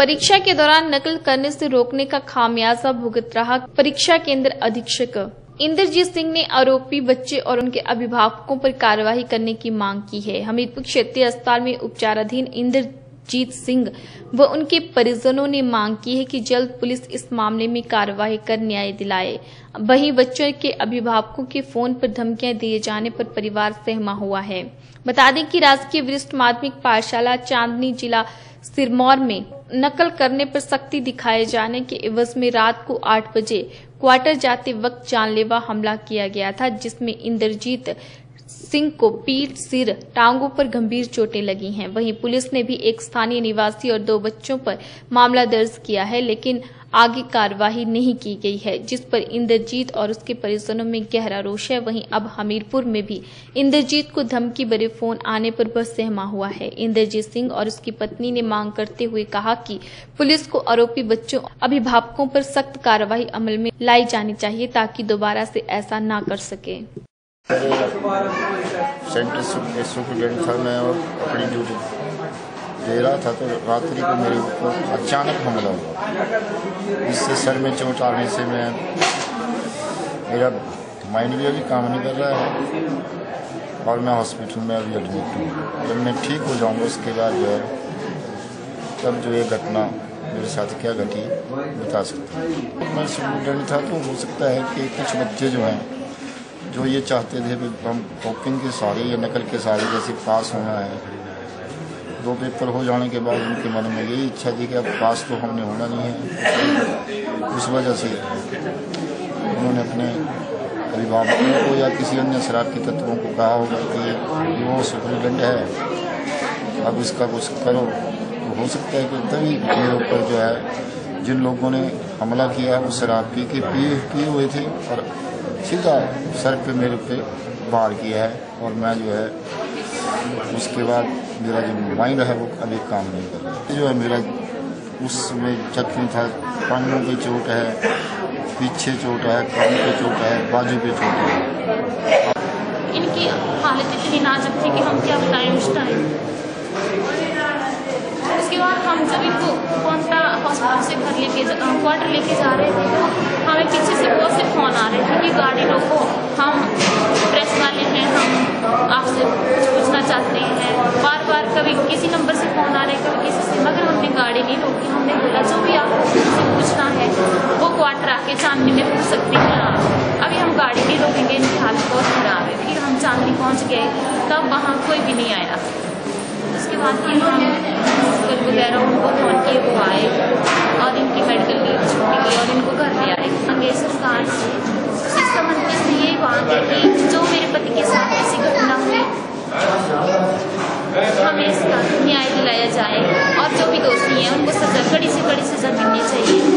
परीक्षा के दौरान नकल करने से रोकने का खामियाजा भुगत रहा परीक्षा केंद्र अधीक्षक। इंद्रजीत सिंह ने आरोपी बच्चे और उनके अभिभावकों पर कार्रवाई करने की मांग की है। हमीरपुर क्षेत्रीय अस्पताल में उपचाराधीन इंद्रजीत सिंह व उनके परिजनों ने मांग की है कि जल्द पुलिस इस मामले में कार्रवाई कर न्याय दिलाए। वहीं बच्चों के अभिभावकों के फ़ोन पर धमकियाँ दिए जाने पर परिवार सहमा हुआ है। बता दें कि राजकीय वरिष्ठ माध्यमिक पाठशाला चांदनी जिला सिरमौर में नकल करने पर सख्ती दिखाए जाने के एवज में रात को आठ बजे क्वार्टर जाते वक्त जानलेवा हमला किया गया था, जिसमें इंद्रजीत सिंह को पीठ, सिर, टांगों पर गंभीर चोटें लगी हैं। वहीं पुलिस ने भी एक स्थानीय निवासी और दो बच्चों पर मामला दर्ज किया है, लेकिन आगे कार्रवाई नहीं की गई है, जिस पर इंद्रजीत और उसके परिजनों में गहरा रोष है। वहीं अब हमीरपुर में भी इंद्रजीत को धमकी भरे फ़ोन आने पर बस सहमा हुआ है। इंद्रजीत सिंह और उसकी पत्नी ने मांग करते हुए कहा कि पुलिस को आरोपी बच्चों, अभिभावकों पर सख्त कार्रवाई अमल में लाई जानी चाहिए ताकि दोबारा से ऐसा ना कर सके। सेंटर सुप्रिटेंडेंट था, मैं और अपनी ड्यूटी दे रहा था तो रात्रि को मेरे ऊपर अचानक हमला हुआ। इससे सर में चोट आने से मैं मेरा माइंड भी अभी काम नहीं कर रहा है और मैं हॉस्पिटल में अभी एडमिट हूँ। जब मैं ठीक हो जाऊँगा, उसके बाद जो है, तब जो ये घटना मेरे साथ क्या घटी, बता सकता हूँ। मैं स्टूडेंट था तो हो सकता है कि कुछ बच्चे जो हैं जो ये चाहते थे कि हम टॉपिंग के सारे, या नकल के सारे जैसे पास होना है, दो पेपर हो जाने के बाद उनके मन में यही इच्छा थी कि अब पास तो हमने होना नहीं है। उस वजह से उन्होंने अपने अभिभावकों को या किसी अन्य शराब के तत्वों को कहा होगा कि वो सुप्रिटेंडेंट है, अब इसका कुछ करो। तो हो सकता है कि तभी मेरे ऊपर जो है, जिन लोगों ने हमला किया वो शराब पी के पिए पिए हुए थे और सीधा सर पे मेरे पे बार किया है और मैं जो है, उसके बाद मेरा जो माइंड है, वो अभी काम नहीं कर रहा जो है मेरा, उसमें जख्मी था पानियों पे चोट है, पीछे चोट है, कान पे चोट है, बाजू पे चोट है। इनकी हालत इतनी नाजुक थी कि हम क्या बताएँ उस टाइम उसके बाद हम जब इनको हॉस्पिटल से घर लेके क्वार्टर लेके जा रहे थे। तो हमें पीछे से बहुत से फ़ोन आ रहे थे। क्वार्टर चांदनी में पूछ सकते हैं आप अभी हम गाड़ी नहीं रोकेंगे इनकी हालत बहुत ख़राब है। फिर हम चांदनी पहुँच गए, तब वहाँ कोई भी नहीं आया। उसके बाद फिर हम स्कूल वगैरह उनको फ़ोन किए, वो आए और इनकी मेडिकल लीव छुट्टी की और इनको घर ले आए। आगे सरकार से। इस संबंध में यही बात है कि जो मेरे पति के साथ ऐसी घटना हुई, हमें इसका न्याय दिलाया जाए और जो भी दोषी हैं उनको सजा, कड़ी से कड़ी सजा मिलनी चाहिए।